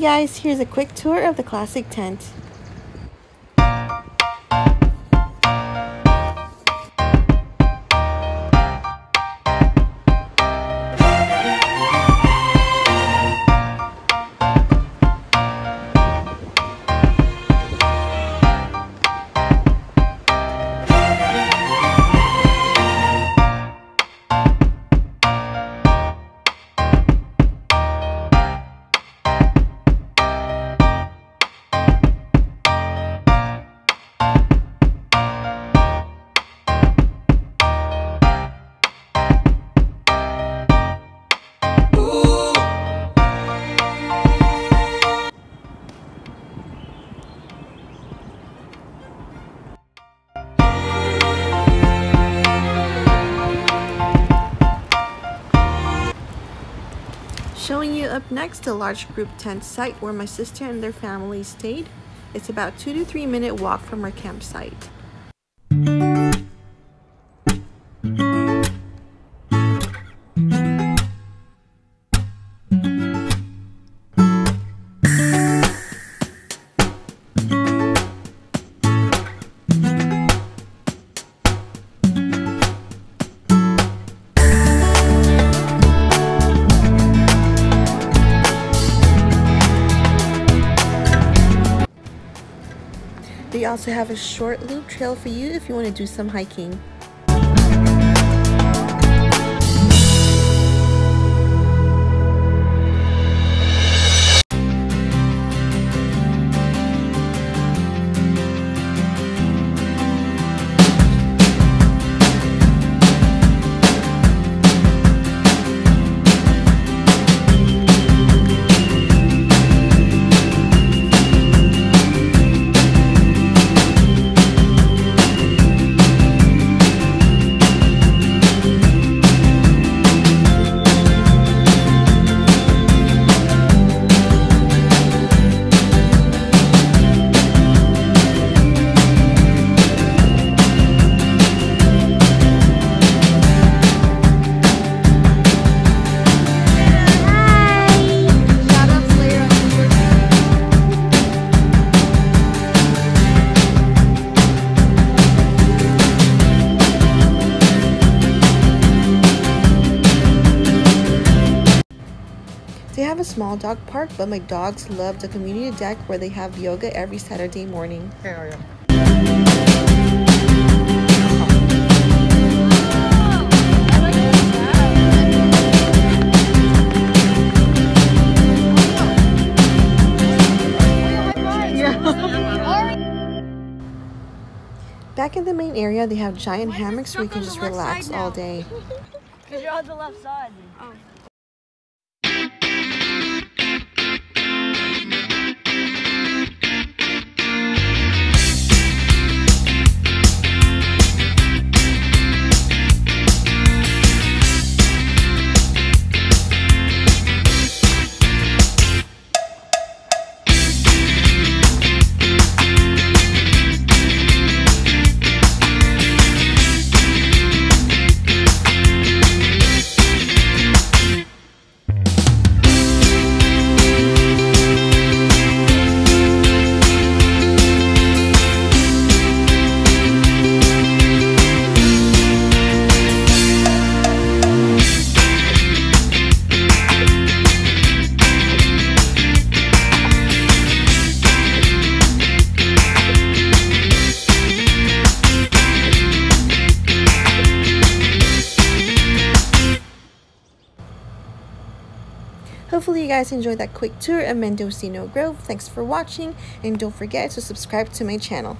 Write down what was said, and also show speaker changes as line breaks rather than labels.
guys, here's a quick tour of the classic tent. Showing you up next a large group tent site where my sister and their family stayed. It's about 2 to 3 minute walk from our campsite. Also have a short loop trail for you if you want to do some hiking. Have a small dog park, but my dogs love the community deck where they have yoga every Saturday morning. Back in the main area, they have giant hammocks where you can just relax all day.
Because you're on the left side. Oh.
Hopefully you guys enjoyed that quick tour of Mendocino Grove. Thanks for watching and don't forget to subscribe to my channel.